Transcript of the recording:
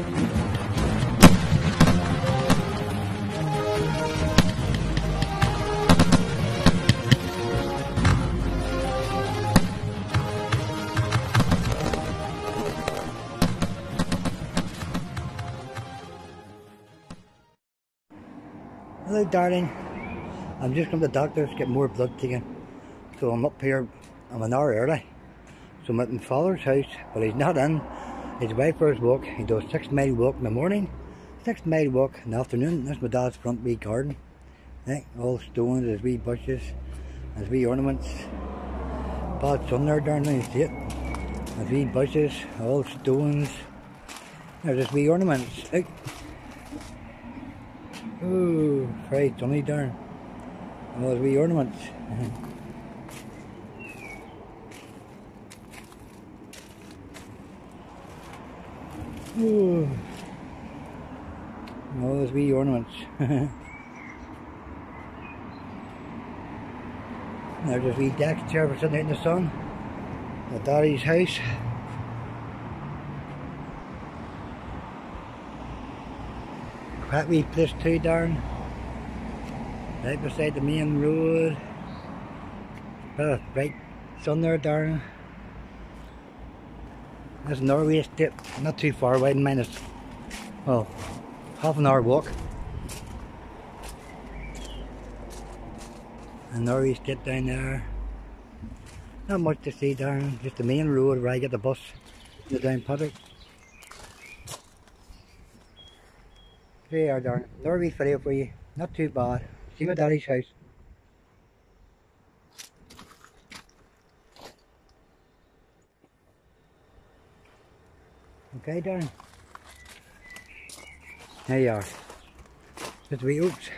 Hello darling, I'm just from the doctor to get more blood taken. So I'm up here, I'm an hour early. So I'm at my father's house, but he's not in. Away for his walk. He does six mile walk in the morning, six mile walk in the afternoon. That's my dad's front wee garden. Eh? All stones, there's wee bushes, there's wee ornaments. Bad sun there, darling, you see it. There's wee bushes, all stones. There's just wee ornaments. Eh? Ooh, very sunny, darn. And all those wee ornaments. Hmm. Ooh. And all those wee ornaments. There's a wee deck chair for sitting out in the sun. At daddy's house. Quite wee place too, darn. Right beside the main road. Bit of bright sun there, darn. There's Norway Estate, not too far away, minus, well, half an hour walk. And Norway Estate down there. Not much to see down, just the main road where I get the bus the Downpatrick. There you are, darn. Norway video for you. Not too bad. See my daddy's house. Okay, darn. There you are. Just wee oops.